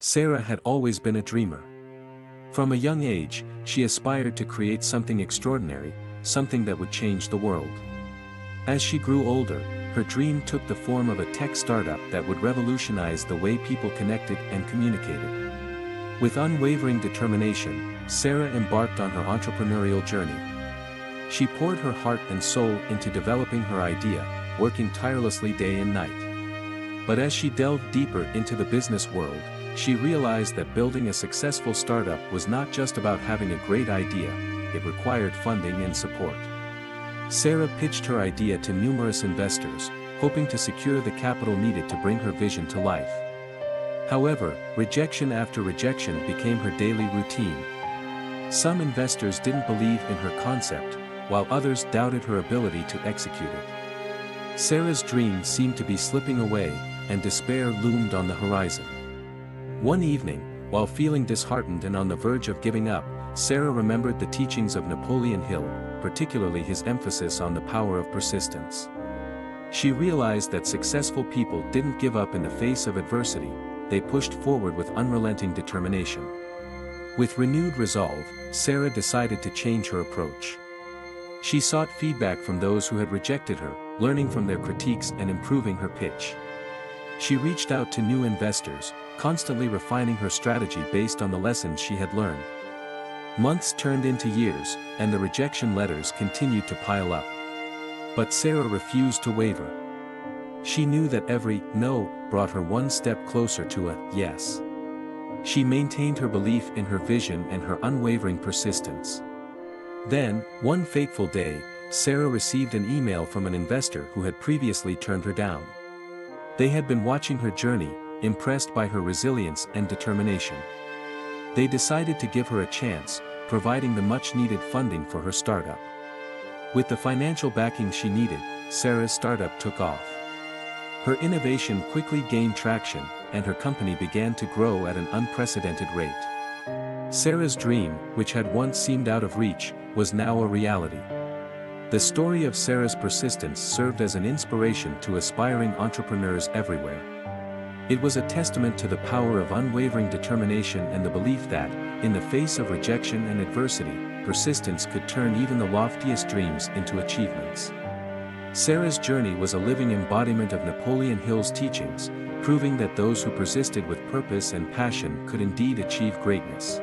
Sarah had always been a dreamer. From a young age, she aspired to create something extraordinary, something that would change the world. As she grew older, her dream took the form of a tech startup that would revolutionize the way people connected and communicated. With unwavering determination, Sarah embarked on her entrepreneurial journey. She poured her heart and soul into developing her idea, working tirelessly day and night. But as she delved deeper into the business world, she realized that building a successful startup was not just about having a great idea, it required funding and support. Sarah pitched her idea to numerous investors, hoping to secure the capital needed to bring her vision to life. However, rejection after rejection became her daily routine. Some investors didn't believe in her concept, while others doubted her ability to execute it. Sarah's dream seemed to be slipping away, and despair loomed on the horizon. One evening, while feeling disheartened and on the verge of giving up, Sarah remembered the teachings of Napoleon Hill, particularly his emphasis on the power of persistence. She realized that successful people didn't give up in the face of adversity, they pushed forward with unrelenting determination. With renewed resolve, Sarah decided to change her approach. She sought feedback from those who had rejected her, learning from their critiques and improving her pitch. She reached out to new investors, constantly refining her strategy based on the lessons she had learned. Months turned into years, and the rejection letters continued to pile up. But Sarah refused to waver. She knew that every no brought her one step closer to a yes. She maintained her belief in her vision and her unwavering persistence. Then, one fateful day, Sarah received an email from an investor who had previously turned her down. They had been watching her journey, impressed by her resilience and determination. They decided to give her a chance, providing the much-needed funding for her startup. With the financial backing she needed, Sarah's startup took off. Her innovation quickly gained traction, and her company began to grow at an unprecedented rate. Sarah's dream, which had once seemed out of reach, was now a reality. The story of Sarah's persistence served as an inspiration to aspiring entrepreneurs everywhere. It was a testament to the power of unwavering determination and the belief that, in the face of rejection and adversity, persistence could turn even the loftiest dreams into achievements. Sarah's journey was a living embodiment of Napoleon Hill's teachings, proving that those who persisted with purpose and passion could indeed achieve greatness.